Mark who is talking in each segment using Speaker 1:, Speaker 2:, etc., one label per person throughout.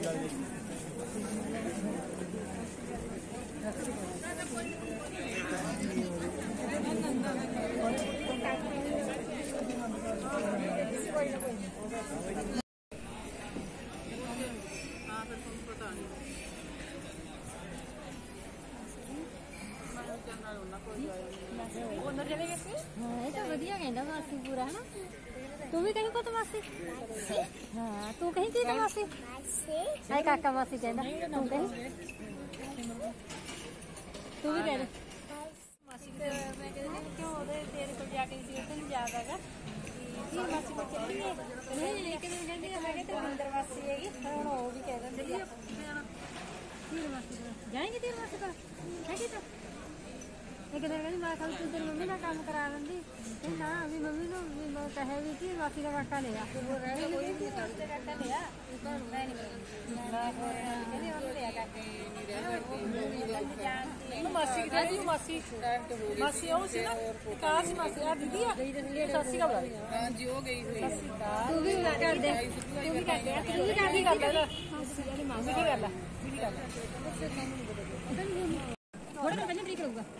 Speaker 1: No, no, no, no, no, no, no, no, no, no, no, no, no, no, ਹਨਾ ਤੂੰ ਵੀ ਕਹੀਂ ਪੁੱਤ ਮਾਸੀ ਹਾਂ ਤੂੰ ਕਹੀਂ ਕੀ ਮਾਸੀ ਹਾਏ ਕਾਕਾ ਮਾਸੀ ਕਹਿੰਦਾ ਤੂੰ ਕਹੀਂ ਤੂੰ ਵੀ ਕਹਿ ਦੇ ਮਾਸੀ ਤੇ ਮੈਂ ਕਹਿੰਦੀ ਕਿਉਂ ਉਹਦੇ ਤੇਰੇ ਕੋਲ ਜਾ ਕੇ ਸੀ ਨਹੀਂ ਯਾਦ ਹੈਗਾ ਕੀ ਮਾਸੀ ਕੋਲ ਚੱਲੀਏ ਨਹੀਂ ਨਹੀਂ ਕਿਤੇ ਕਹਿੰਦੀ ਮੈਂ ਕਿਹਾ ਤੇ ਮੰਦਰ ਮਾਸੀ ਹੈਗੀ ਹੁਣ ਉਹ ਵੀ ਕਹਿ ਦਿੰਦੀ ਆ ਤੀਰ ਮਾਸੀ ਕੋਲ ਜਾਏਂਗੇ ਤੀਰ ਮਾਸੀ ਕੋਲ ਹੈ ਕੀ ਤਾਂ ਇੱਕ ਦਿਨ ਕਹਿੰਦੀ ਮੈਂ ਕੱਲ ਤੂੰ ਤੇਰੀ ਮੰਮੀ ਨਾਲ ਕੰਮ ਕਰਾ ਲੈਂਦੀ ਤੇ ਨਾ ਵੀ ਮੰਮੀ ਨੂੰ ਵੀ ਮੈਂ ਕਹੇ ਵੀ ਕਿ ਮਾਸੀ ਦਾ ਕਾਕਾ ਮਾਸੀ
Speaker 2: ਮਾਸੀ ਉਹ ਸੀ ਨਾ ਕਾਰ ਮਾਸੀ ਆ ਦੀਦੀ ਆ ਸੱਸੀ ਦਾ ਬੁਲਾ ਹਾਂ ਉਹ ਗਈ ਹੋਈ
Speaker 1: ਤੂੰ ਵੀ ਕਰ ਦੇ ਤੂੰ ਵੀ ਕਰ ਦੇ ਤੂੰ ਵੀ ਕਰ ਦੇ
Speaker 2: ਕਰ ਲੈ ਮਾਸੀ ਕੀ ਕਰ ਲੈ
Speaker 1: ਥੋੜਾ ਦਿਨ ਲੈ ਕੇ ਤੁਸੀਂ ਖਾ ਲਓ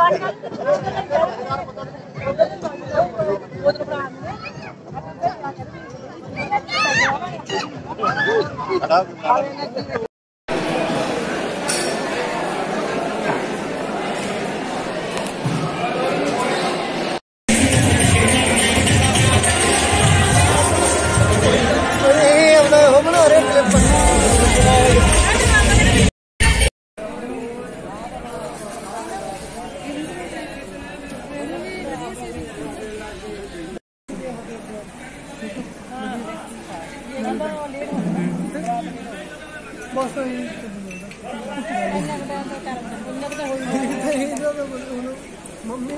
Speaker 3: bájale. मम्मी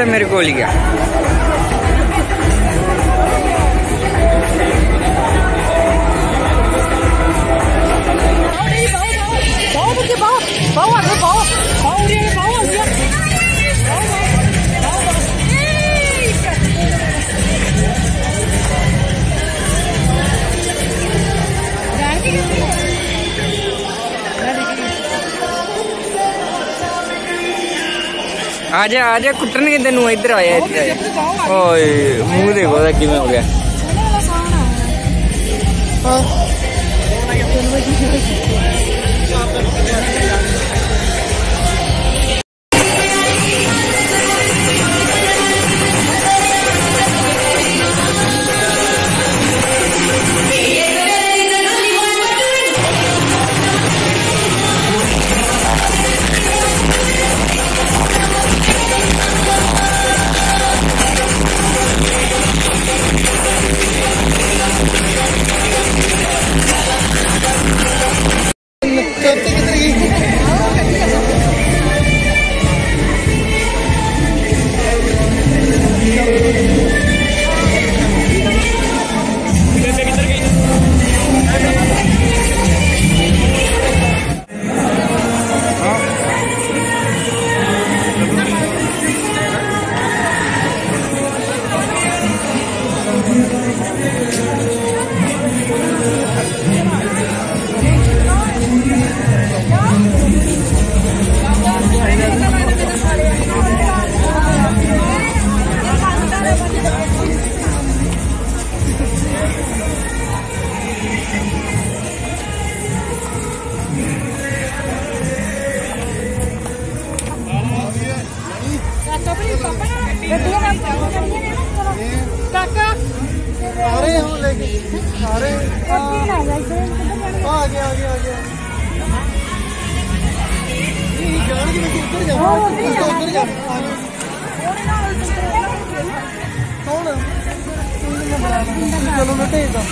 Speaker 3: ਤਾਂ ਮੇਰੇ
Speaker 4: ਕੋਲ ਹੀ ਆ।
Speaker 5: ਬਾਹੋ ਬੱਚੇ ਬਾਹੋ ਬਾਹੋ ਆ ਆ
Speaker 4: ਜਾ ਆ ਜਾ ਕੁੱਟਣਗੇ ਤੈਨੂੰ ਇੱਧਰ ਆਇਆ ਇੱਧਰ ਆਇਆ ਓਏ ਮੂੰਹ ਦੇਖੋ ਉਹਦਾ ਕਿਵੇਂ ਹੋ ਗਿਆ।
Speaker 5: ਕਾਕਾ
Speaker 1: अरे आगे आगे आगे जाने की उधर जाना उधर जाना कौन चलो मैं भेज दो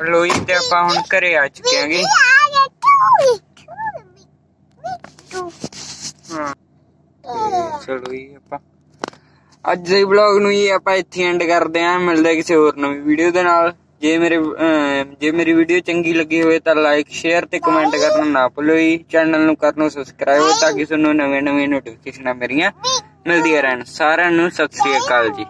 Speaker 4: ਲੋਈ ਤੇ ਆਪਾਂ ਹੁਣ ਘਰੇ ਆ ਚੁੱਕੇ ਆਂਗੇ ਚਲੋ ਜੀ ਆਪਾਂ ਅੱਜ ਦੇ ਵਲੌਗ ਨੂੰ ਹੀ ਆਪਾਂ ਇੱਥੇ ਐਂਡ ਕਰਦੇ ਆਂ ਮਿਲਦੇ ਕਿਸੇ ਹੋਰ ਨਵੀਂ ਵੀਡੀਓ ਦੇ ਨਾਲ। ਜੇ ਮੇਰੇ ਜੇ ਮੇਰੀ ਵੀਡੀਓ ਚੰਗੀ ਲੱਗੀ ਹੋਵੇ ਤਾਂ ਲਾਈਕ ਸ਼ੇਅਰ ਤੇ ਕਮੈਂਟ ਕਰਨਾ ਨਾ ਭੁੱਲੋ ਜੀ। ਚੈਨਲ ਨੂੰ ਕਰਨੋ ਸਬਸਕ੍ਰਾਈਬ ਤਾਂ ਕਿ ਤੁਹਾਨੂੰ ਨਵੇਂ ਨਵੇਂ ਨੋਟੀਫਿਕੇਸ਼ਨਾਂ ਮੇਰੀਆਂ। ਮਿਲਦੀਆਂ ਰਹਿਣ। ਸਾਰਿਆਂ ਨੂੰ ਸਤਿ ਸ੍ਰੀ ਅਕਾਲ ਜੀ।